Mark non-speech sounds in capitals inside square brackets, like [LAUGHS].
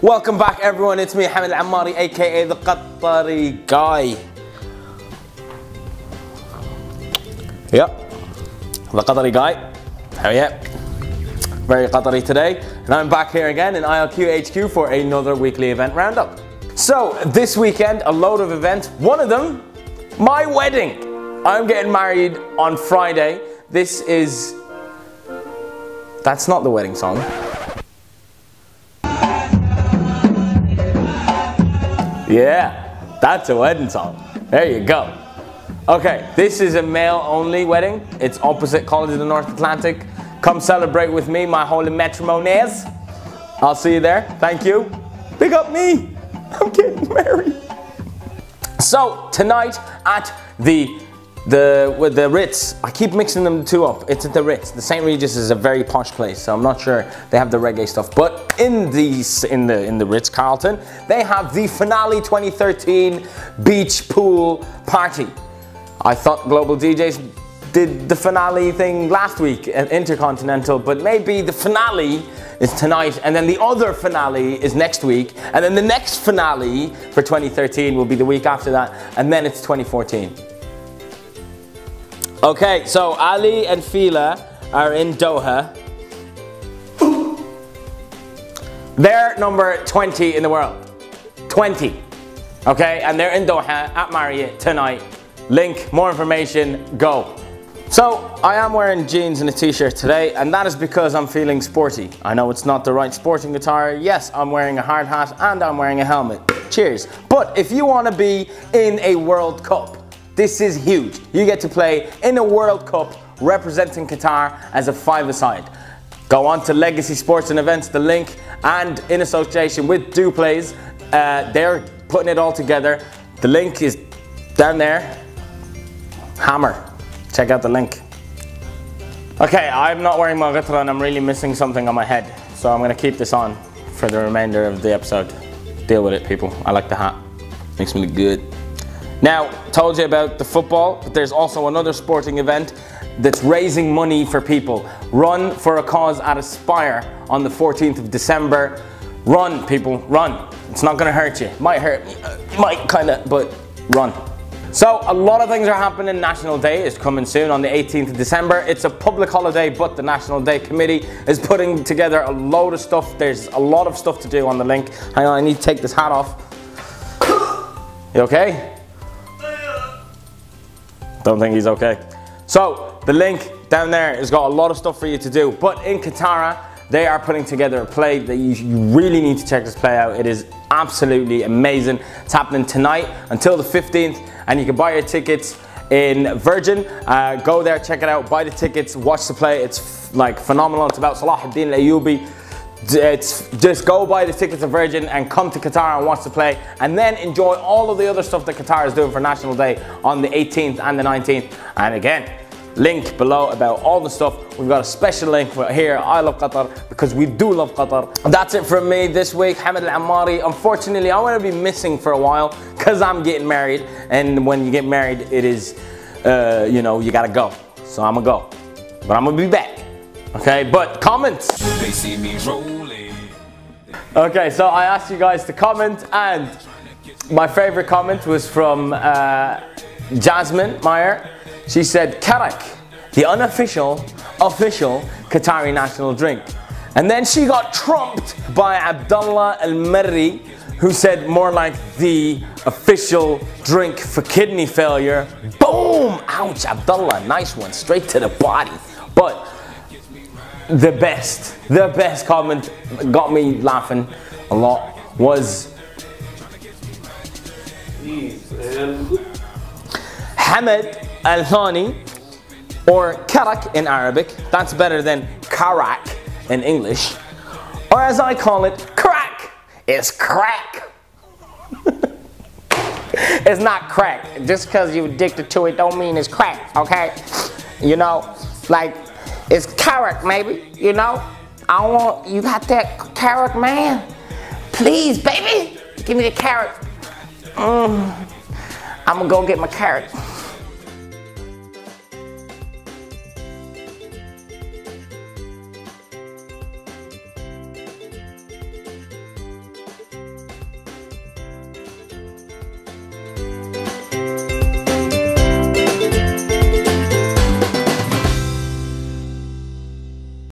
Welcome back everyone, it's me Hamad Al-Ammari aka the Qatari guy. Yep, the Qatari guy. Oh yeah, very Qatari today. And I'm back here again in ILQ HQ for another weekly event roundup. So this weekend, a load of events. One of them, my wedding. I'm getting married on Friday. This is, that's not the wedding song. Yeah, that's a wedding song. There you go. Okay, this is a male only wedding. It's opposite College of the North Atlantic. Come celebrate with me, my holy matrimonies. I'll see you there. Thank you. Pick up me. I'm getting married. So tonight at the the with the Ritz, I keep mixing them two up. It's at the Ritz. The St. Regis is a very posh place, so I'm not sure they have the reggae stuff. But in the in the in the Ritz Carlton, they have the finale 2013 beach pool party. I thought Global DJs did the finale thing last week at Intercontinental, but maybe the finale is tonight, and then the other finale is next week, and then the next finale for 2013 will be the week after that, and then it's 2014. Okay, so Aly and Fila are in Doha. They're number 20 in the world. 20. Okay, and they're in Doha at Marriott tonight. Link, more information, go. So, I am wearing jeans and a t-shirt today, and that is because I'm feeling sporty. I know it's not the right sporting attire. Yes, I'm wearing a hard hat and I'm wearing a helmet. Cheers. But if you want to be in a World Cup, this is huge. You get to play in a World Cup representing Qatar as a five-a-side. Go on to Legacy Sports and Events, the link, and in association with Duplays, uh, they're putting it all together. The link is down there. Hammer. Check out the link. Okay, I'm not wearing my ghutra and I'm really missing something on my head. So I'm gonna keep this on for the remainder of the episode. Deal with it, people. I like the hat. Makes me look good. Now, told you about the football, but there's also another sporting event that's raising money for people. Run for a cause at Aspire on the 14th of December. Run, people, run. It's not gonna hurt you. Might hurt, uh, might kinda, but run. So a lot of things are happening. National Day is coming soon on the 18th of December. It's a public holiday, but the National Day Committee is putting together a load of stuff. There's a lot of stuff to do on the link. Hang on, I need to take this hat off. You okay? Don't think he's okay. So the link down there has got a lot of stuff for you to do. But in Katara, they are putting together a play that you, really need to check this play out. It is absolutely amazing. It's happening tonight until the 15th and you can buy your tickets in Virgin. Uh, go there, check it out, buy the tickets, watch the play. It's like phenomenal. It's about Salah ad-Din Ayyubi. It's just go buy the tickets at Virgin and come to Qatar and watch the play and then enjoy all of the other stuff that Qatar is doing for National Day on the 18th and the 19th. And again, link below about all the stuff. We've got a special link for here, I love Qatar, because we do love Qatar. That's it from me this week, Hamad Al-Ammari. Unfortunately, I'm gonna be missing for a while because I'm getting married. And when you get married, it is, uh, you know, you gotta go. So I'm gonna go. But I'm gonna be back. Okay, but comments. They see me rolling. Okay, so I asked you guys to comment and my favorite comment was from uh, Jasmine Meyer. She said, Karak, the unofficial, official Qatari national drink. And then she got trumped by Abdullah Al Marri, who said more like the official drink for kidney failure. Boom! Ouch, Abdullah, nice one, straight to the body. But the best, the best comment got me laughing a lot was Hamid Al Thani or Karak in Arabic. That's better than Karak in English. Or as I call it, crack. It's crack. [LAUGHS] it's not crack. Just because you're addicted to it don't mean it's crack, okay? You know, like it's carrot, maybe, you know? I want, you got that carrot, man? Please, baby, give me the carrot. Mm. I'm gonna go get my carrot.